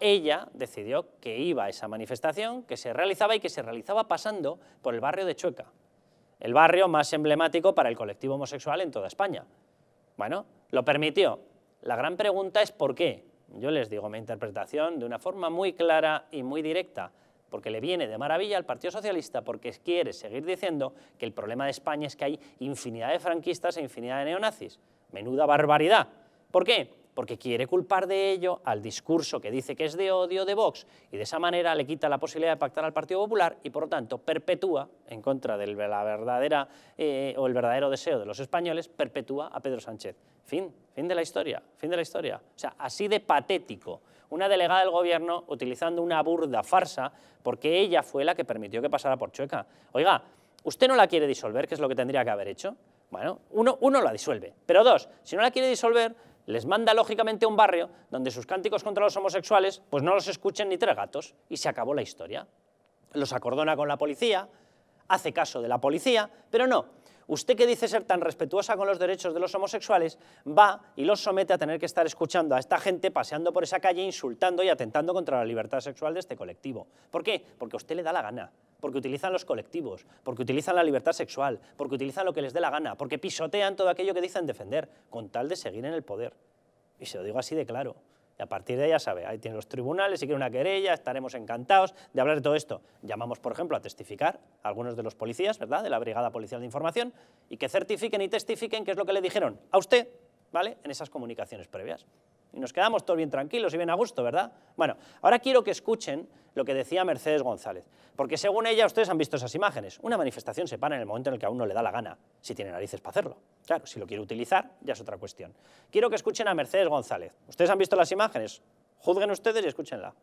ella decidió que iba a esa manifestación, que se realizaba y que se realizaba pasando por el barrio de Chueca, el barrio más emblemático para el colectivo homosexual en toda España. Bueno, lo permitió. La gran pregunta es ¿por qué? Yo les digo mi interpretación de una forma muy clara y muy directa, porque le viene de maravilla al Partido Socialista, porque quiere seguir diciendo que el problema de España es que hay infinidad de franquistas e infinidad de neonazis. Menuda barbaridad. ¿Por qué? Porque quiere culpar de ello al discurso que dice que es de odio de Vox y de esa manera le quita la posibilidad de pactar al Partido Popular y por lo tanto perpetúa, en contra de la verdadera eh, o el verdadero deseo de los españoles, perpetúa a Pedro Sánchez. Fin, fin de la historia, fin de la historia. O sea, así de patético. Una delegada del gobierno utilizando una burda farsa porque ella fue la que permitió que pasara por Chueca. Oiga, ¿usted no la quiere disolver, que es lo que tendría que haber hecho? Bueno, uno, uno la disuelve, pero dos, si no la quiere disolver, les manda lógicamente a un barrio donde sus cánticos contra los homosexuales pues no los escuchen ni tres gatos y se acabó la historia. Los acordona con la policía, hace caso de la policía, pero no. Usted que dice ser tan respetuosa con los derechos de los homosexuales, va y los somete a tener que estar escuchando a esta gente paseando por esa calle insultando y atentando contra la libertad sexual de este colectivo. ¿Por qué? Porque a usted le da la gana, porque utilizan los colectivos, porque utilizan la libertad sexual, porque utilizan lo que les dé la gana, porque pisotean todo aquello que dicen defender, con tal de seguir en el poder. Y se lo digo así de claro. Y a partir de ahí ya sabe, ahí tienen los tribunales, si quiere una querella, estaremos encantados de hablar de todo esto. Llamamos, por ejemplo, a testificar a algunos de los policías, ¿verdad?, de la Brigada Policial de Información, y que certifiquen y testifiquen qué es lo que le dijeron a usted, ¿vale?, en esas comunicaciones previas y nos quedamos todos bien tranquilos y bien a gusto, ¿verdad? Bueno, ahora quiero que escuchen lo que decía Mercedes González, porque según ella ustedes han visto esas imágenes. Una manifestación se para en el momento en el que a uno le da la gana, si tiene narices para hacerlo. Claro, si lo quiere utilizar ya es otra cuestión. Quiero que escuchen a Mercedes González. ¿Ustedes han visto las imágenes? Juzguen ustedes y escúchenla.